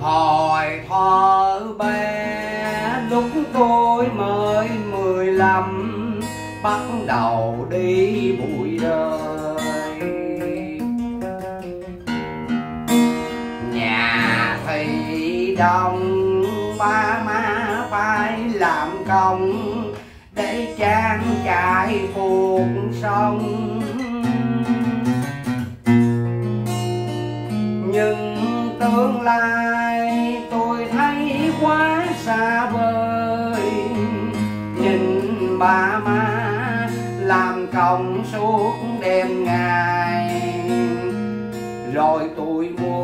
hồi thơ bé, lúc tôi mới mười lăm, bắt đầu đi bụi đời. Nhà thì đông, ba má phải làm công để trang trải cuộc sống. Tương lai, tôi thấy quá xa vời. Nhìn ba má làm công suốt đêm ngày, rồi tôi muốn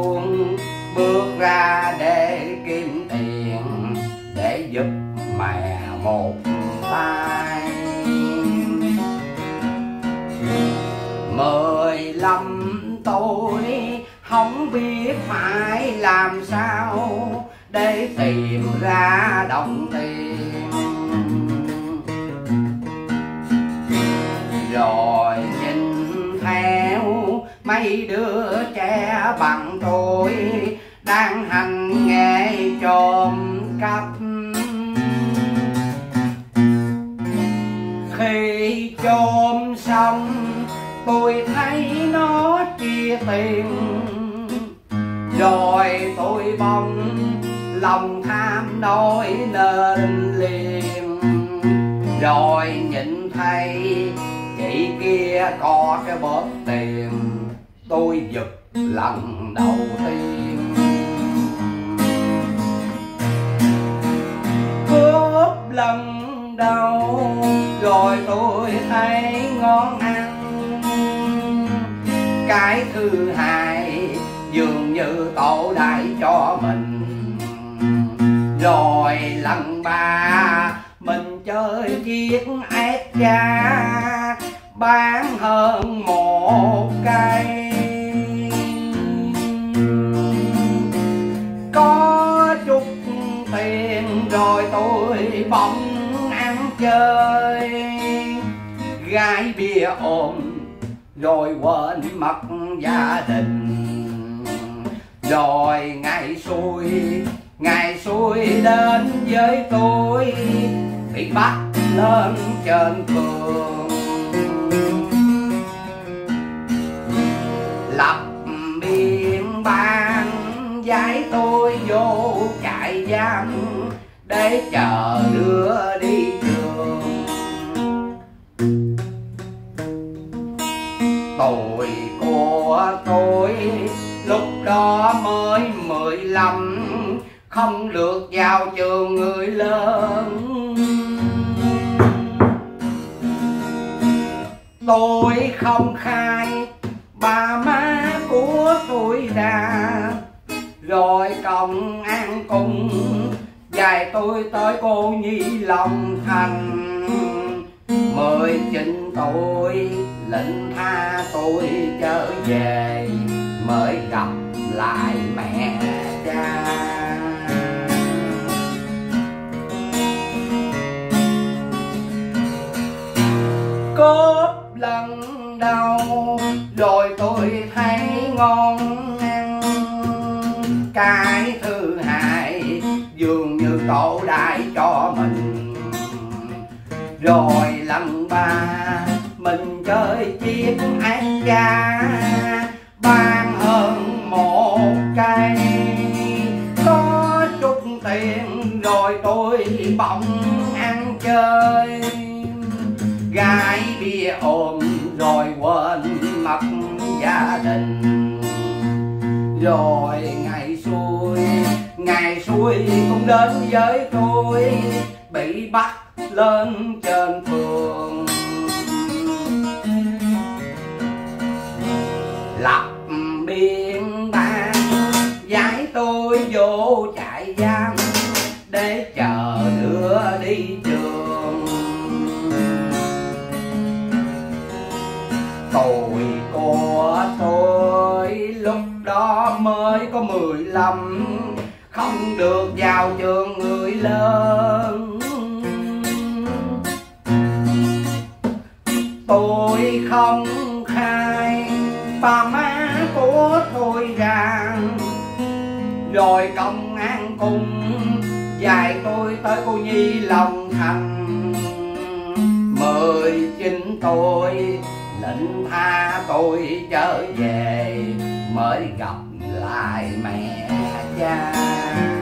không biết phải làm sao để tìm ra đồng tiền. Rồi nhìn theo mấy đứa trẻ bằng tôi đang hành nghề trộm cắp. Khi trộm xong, tôi thấy nó chia tiền rồi tôi bỗng lòng tham nổi nên liền. Rồi nhìn thấy chị kia có cái bóp tiền, tôi giật lần đầu tiên. Cướp lần đầu, rồi tôi thấy ngon ăn. Cái thứ hai dường như tổ đại cho mình. Rồi lần ba, mình chơi chiếc ép cha, bán hơn một cây. Có chút tiền rồi tôi bỗng ăn chơi. Gái bia ôm, rồi quên mất gia đình rồi ngày xuôi ngày xuôi đến với tôi bị bắt lên trên phường. Lập biên bản giải tôi vô trại giam, để chờ đưa đi không được vào trường người lớn. Tôi không khai bà má của tôi ra rồi công an cùng dài tôi tới cô nhi lòng thành. Mười chín tuổi lệnh tha tôi trở về, mới gặp lại mẹ. Cái thứ hai, dường như tổ đại cho mình. Rồi lần ba, mình chơi chiếc ác cha, ban hơn một cây có chút tiền rồi tôi bỗng ăn chơi. Gái bia ôm rồi quên mất gia đình. Rồi vui cũng đến với tôi. Bị bắt lên trên phường. Lập biên bản giải tôi vô trại giam để chờ đưa đi trường. Tuổi của tôi, lúc đó mới có mười lăm không được vào trường người lớn. Tôi không khai ba má của tôi rằng rồi công an cùng dài tôi tới cô nhi lòng thành. Mười chín tôi lệnh tha tôi trở về, mới gặp lại mẹ. Yeah.